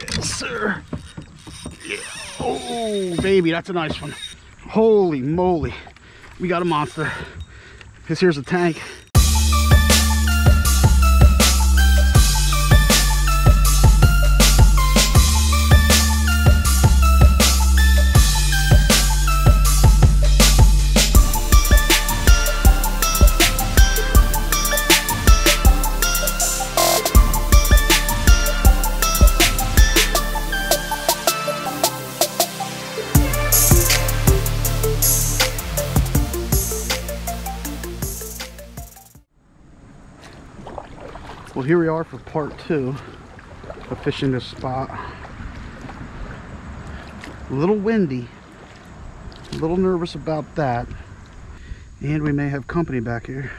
Yes, sir. Yeah. Oh, baby, that's a nice one. Holy moly. We got a monster. Because here's a tank. Here we are for part two of fishing this spot. A little windy, a little nervous about that, and we may have company back here.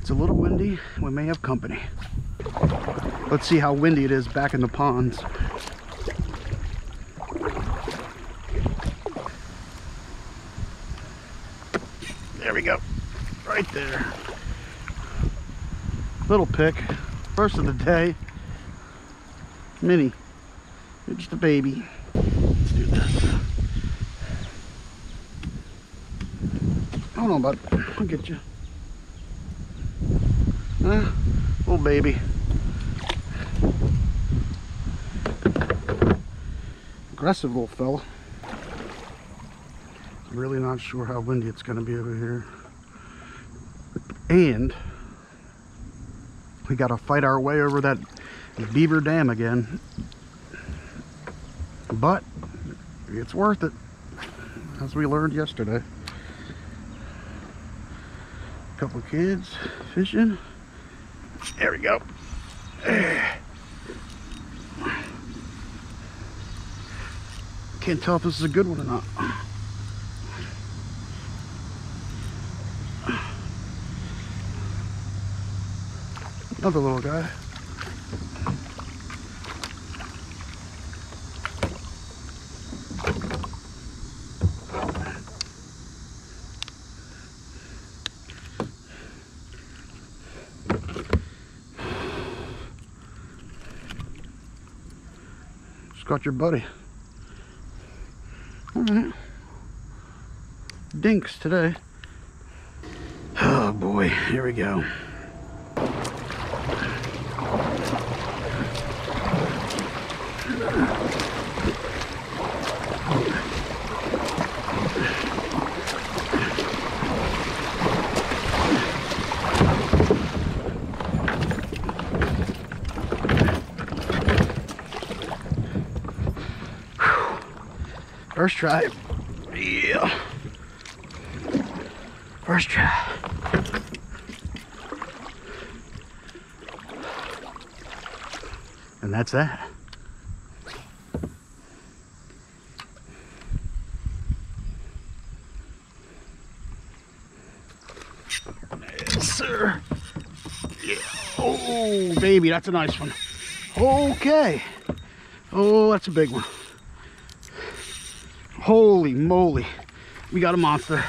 It's a little windy, we may have company. Let's see how windy it is back in the ponds. There we go, right there little pick. First of the day. Mini. You're just a baby. Let's do this. Hold on bud. I'll get you. Huh? Little baby. Aggressive little fella. I'm really not sure how windy it's going to be over here. And we got to fight our way over that beaver dam again. But it's worth it as we learned yesterday. A couple kids fishing. There we go. Can't tell if this is a good one or not Another little guy. Just got your buddy. All right. Dinks today. Oh boy, here we go. First try. Yeah. First try. And that's that. Yes, sir. Yeah. Oh, baby, that's a nice one. Okay. Oh, that's a big one. Holy moly. We got a monster.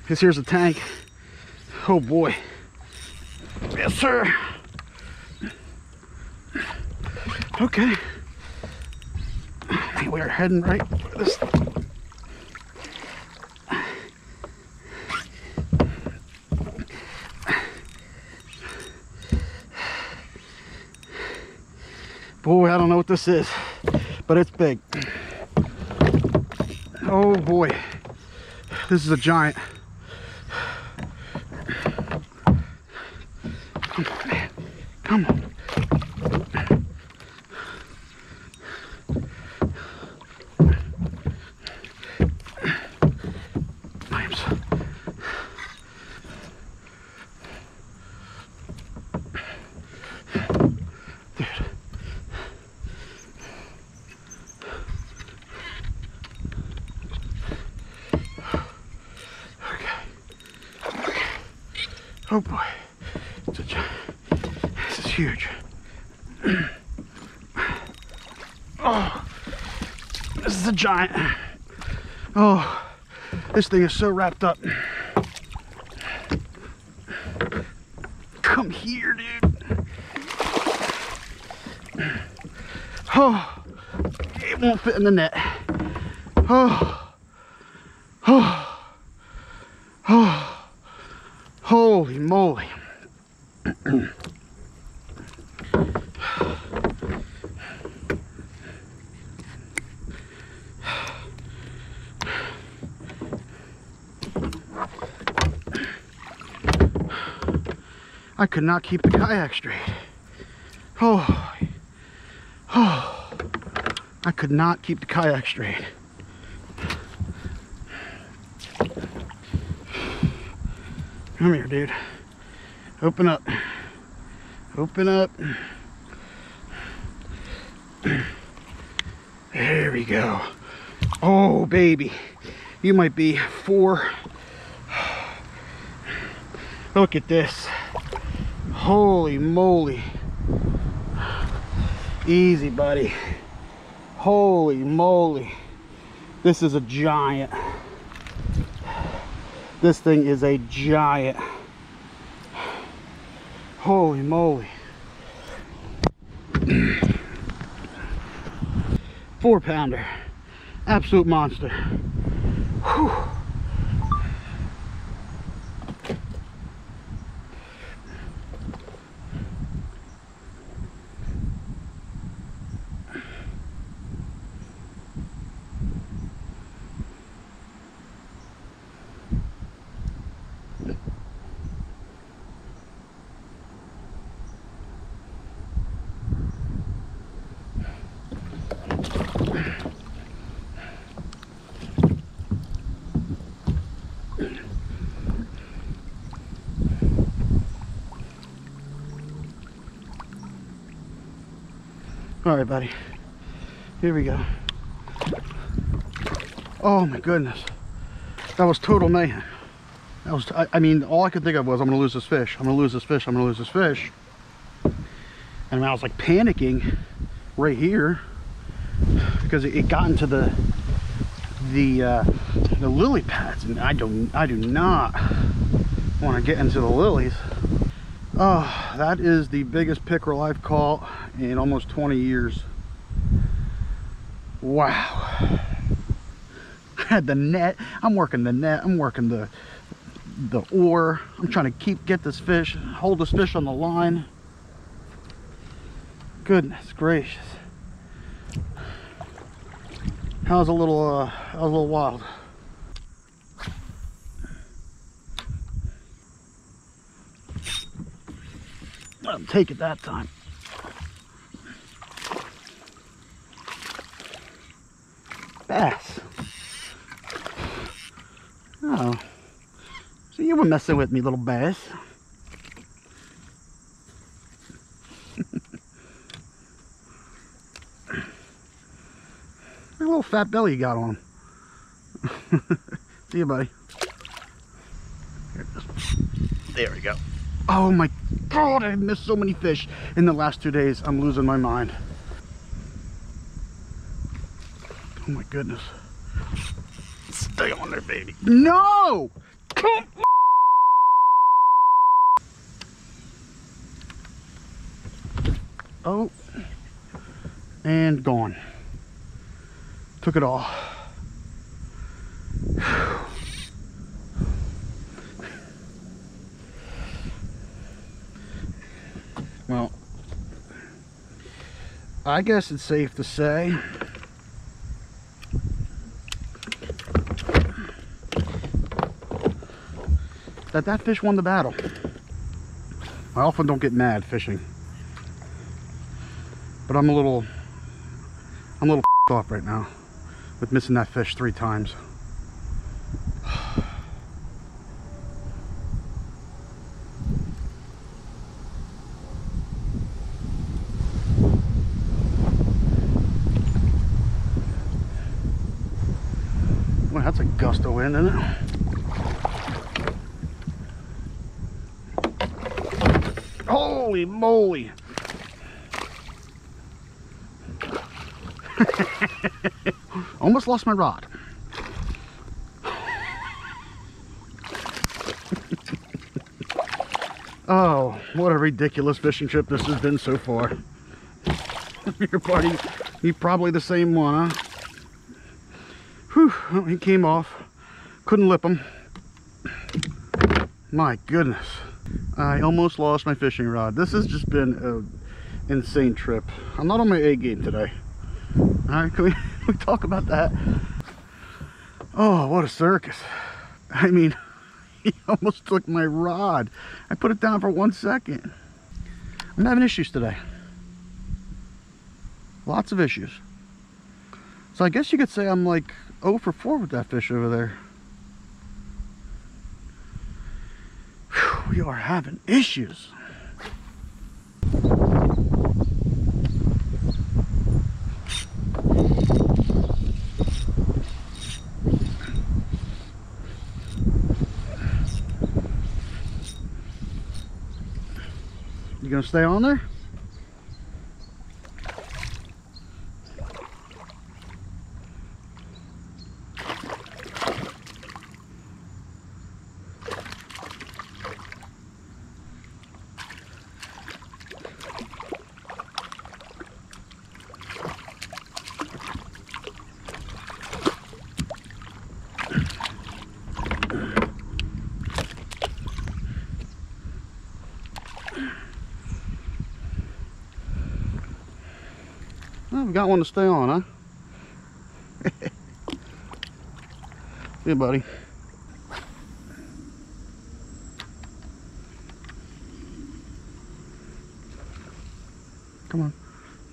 Because here's a tank. Oh boy. Yes, sir. Okay. We are heading right for this. Boy, I don't know what this is, but it's big. Oh boy, this is a giant. Come on. Oh boy. It's a This is huge. Oh. This is a giant. Oh. This thing is so wrapped up. Come here, dude. Oh, it won't fit in the net. Oh, oh, holy moly. I could not keep the kayak straight. Oh, oh, I could not keep the kayak straight. Come here, dude. Open up. Open up. There we go. Oh, baby. You might be four. Look at this. Holy moly. Easy, buddy. Holy moly. This is a giant. This thing is a giant. Holy moly. Four pounder. Absolute monster. Whew. All right, buddy. Here we go. Oh my goodness. That was total mayhem. That was, I, I mean, all I could think of was, I'm gonna lose this fish. I'm gonna lose this fish. I'm gonna lose this fish. And I was like panicking right here because it, it got into the the uh, the lily pads, and I don't, I do not want to get into the lilies. Oh, that is the biggest pickerel I've caught in almost 20 years. Wow. I had the net. I'm working the net. I'm working the the oar. I'm trying to keep get this fish, hold this fish on the line. Goodness gracious. How's a little uh how's a little wild? I'll take it that time. Bass. Oh. So you were messing with me, little bass. a little fat belly you got on. See you, buddy. There we go. Oh my god, I've missed so many fish in the last two days. I'm losing my mind. Oh my goodness. Stay on there, baby. No! Come Oh. And gone. Took it all. I guess it's safe to say that that fish won the battle. I often don't get mad fishing. But I'm a little, I'm a little off right now with missing that fish three times. That's a gust of wind, isn't it? Holy moly! Almost lost my rod. oh, what a ridiculous fishing trip this has been so far. Your buddy You probably the same one, huh? Whew, he came off. Couldn't lip him. My goodness. I almost lost my fishing rod. This has just been an insane trip. I'm not on my A game today. All right, can we, can we talk about that? Oh, what a circus. I mean, he almost took my rod. I put it down for one second. I'm having issues today. Lots of issues. So I guess you could say I'm like 0 for 4 with that fish over there. Whew, we are having issues. You gonna stay on there? Got one to stay on, huh? You, buddy. Come on.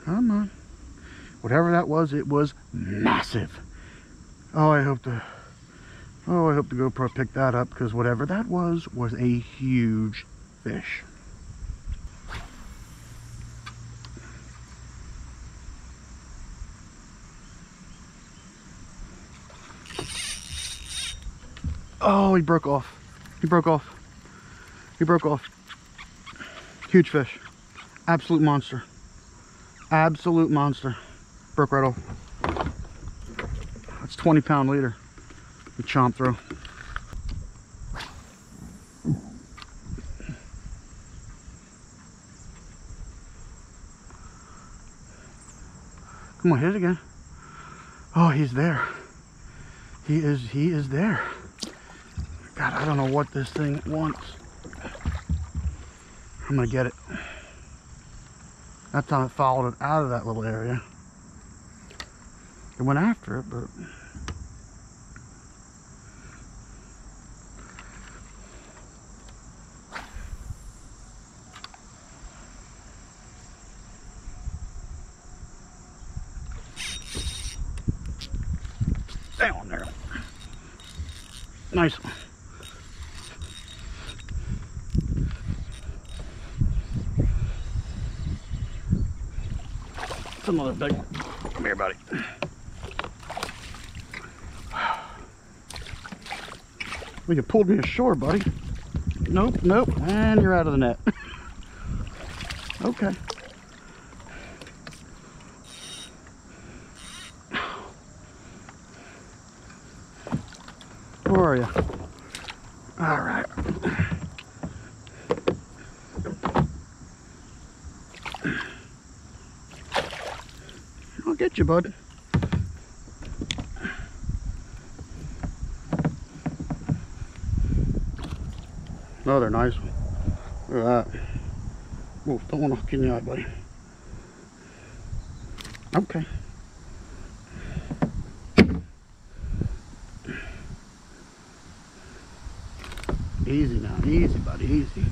Come on. Whatever that was, it was massive. Oh, I hope the Oh, I hope the GoPro picked that up because whatever that was was a huge fish. Oh, he broke off. He broke off. He broke off. Huge fish. Absolute monster. Absolute monster. Broke right off. That's 20 pound leader. We chomp through. Come on, hit it again. Oh, he's there. He is, he is there. I don't know what this thing wants. I'm gonna get it. That time it followed it out of that little area. It went after it, but there. Nice one. Some other big one. Come here, buddy. We could pull me ashore, buddy. Nope, nope. And you're out of the net. okay. Where are you? All right. You, bud. Another nice one. Look at that. Whoa, don't want to hook in the eye, buddy. Okay. Easy now, easy, buddy, easy.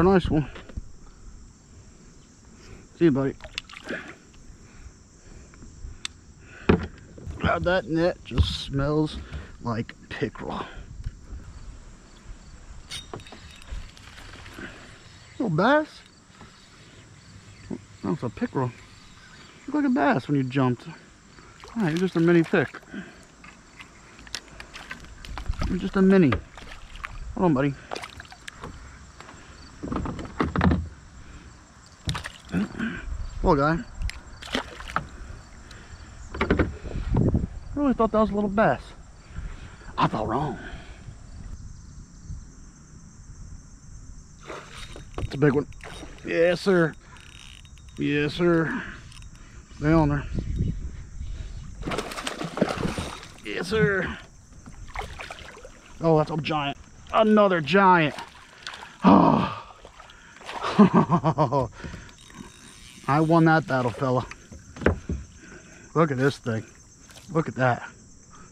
Another nice one. See you, buddy. That net just smells like pickerel. Little bass. That was a pickerel. Look like a bass when you jumped. All right, you're just a mini pick. You're just a mini. Hold on, buddy. apple guy. really thought that was a little bass. I thought wrong. It's a big one. Yes, sir. Yes, sir. Stay on there. Yes, sir. Oh, that's a giant. Another giant. Oh. I won that battle, fella. Look at this thing. Look at that.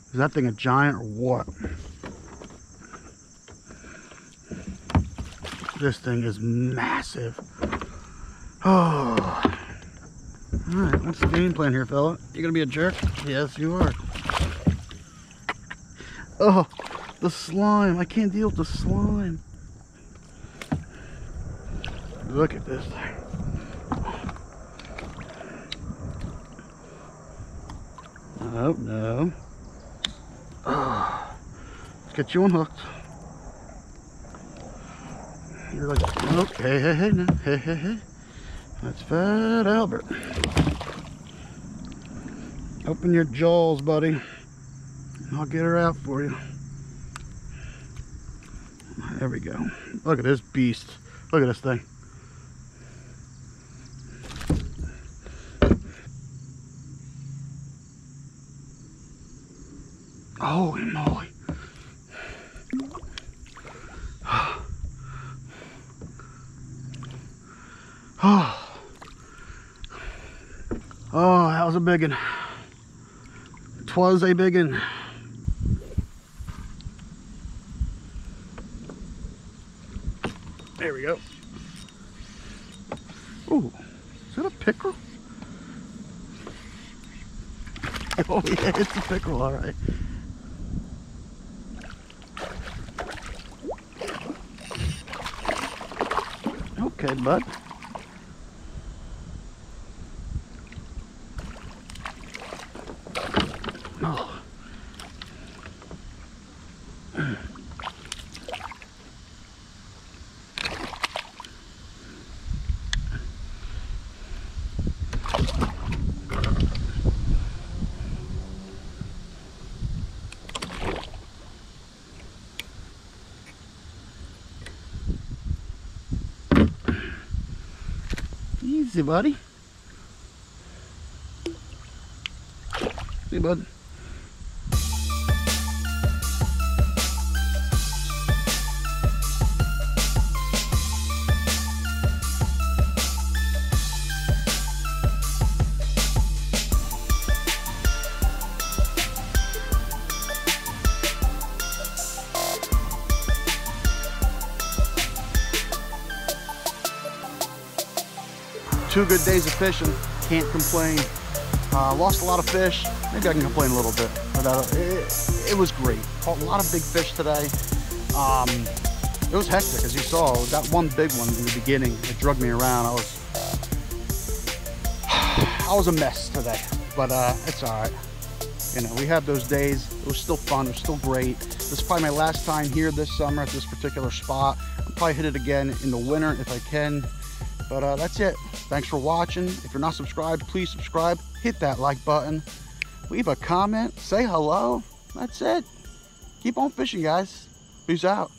Is that thing a giant or what? This thing is massive. Oh. Alright, what's the game plan here, fella? You gonna be a jerk? Yes, you are. Oh, the slime. I can't deal with the slime. Look at this thing. Oh, no. Oh. Let's get you unhooked. You're like, okay, hey, hey, no, hey, hey, hey. That's Fat Albert. Open your jaws, buddy. I'll get her out for you. There we go. Look at this beast. Look at this thing. Holy moly. Oh, oh that was a big one. Twas a big one. There we go. Ooh, is that a pickerel? Oh yeah, it's a pickerel, all right. Okay, bud. Oh. Easy, buddy. See, bud. Two good days of fishing. Can't complain. Uh, lost a lot of fish. Maybe I can complain a little bit. But uh, it, it was great. Caught a lot of big fish today. Um, it was hectic, as you saw. That one big one in the beginning, it drug me around. I was, I was a mess today, but uh, it's all right. You know, we had those days. It was still fun. It was still great. This is probably my last time here this summer at this particular spot. I'll probably hit it again in the winter if I can. But uh, that's it. Thanks for watching. If you're not subscribed, please subscribe. Hit that like button. Leave a comment. Say hello. That's it. Keep on fishing, guys. Peace out.